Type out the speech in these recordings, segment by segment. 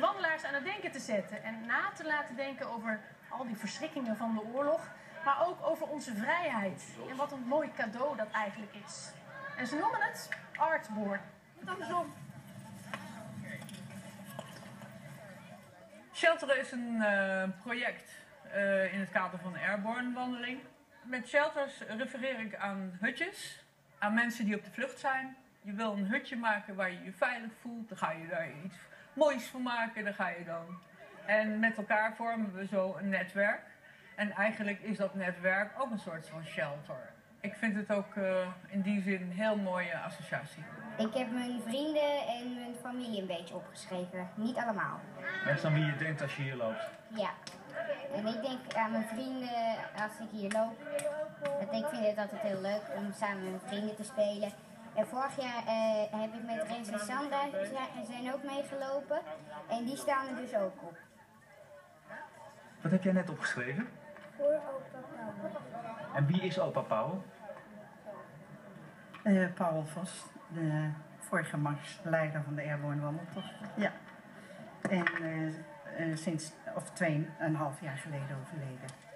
wandelaars aan het denken te zetten en na te laten denken over al die verschrikkingen van de oorlog, maar ook over onze vrijheid en wat een mooi cadeau dat eigenlijk is. En ze noemen het Artborn. Andersom. Shelter is een eh, project eh, in het kader van de Airborne wandeling. Met shelters refereer ik aan hutjes, aan mensen die op de vlucht zijn. Je wil een hutje maken waar je je veilig voelt, dan ga je daar iets moois van maken, dan ga je dan. En met elkaar vormen we zo een netwerk. En eigenlijk is dat netwerk ook een soort van shelter. Ik vind het ook uh, in die zin een heel mooie associatie. Ik heb mijn vrienden en mijn familie een beetje opgeschreven. Niet allemaal. Mensen aan wie je denkt als je hier loopt? Ja. En ik denk aan mijn vrienden als ik hier loop. Want ik vind het altijd heel leuk om samen met mijn vrienden te spelen. En vorig jaar uh, heb ik met Rens en Sandra zijn ook meegelopen. En die staan er dus ook op. Wat heb jij net opgeschreven? Voor opa Paul. En wie is opa Paul? Uh, Paul Vos, de vorige marsleider van de Airborne Wandeltocht. Ja. En uh, uh, sinds, of tweeënhalf jaar geleden overleden.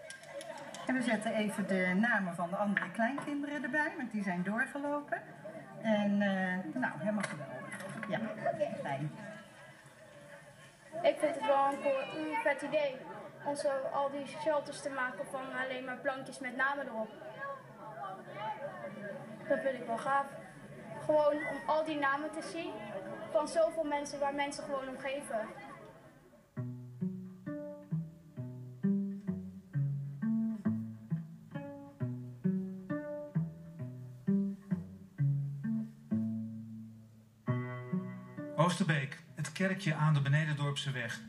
En we zetten even de namen van de andere kleinkinderen erbij, want die zijn doorgelopen. En nou, helemaal geweldig. Ja, fijn. Ik vind het wel een, een vet idee om zo al die shelters te maken van alleen maar plankjes met namen erop. Dat vind ik wel gaaf. Gewoon om al die namen te zien van zoveel mensen waar mensen gewoon om geven. Oosterbeek, het kerkje aan de Benedendorpse weg.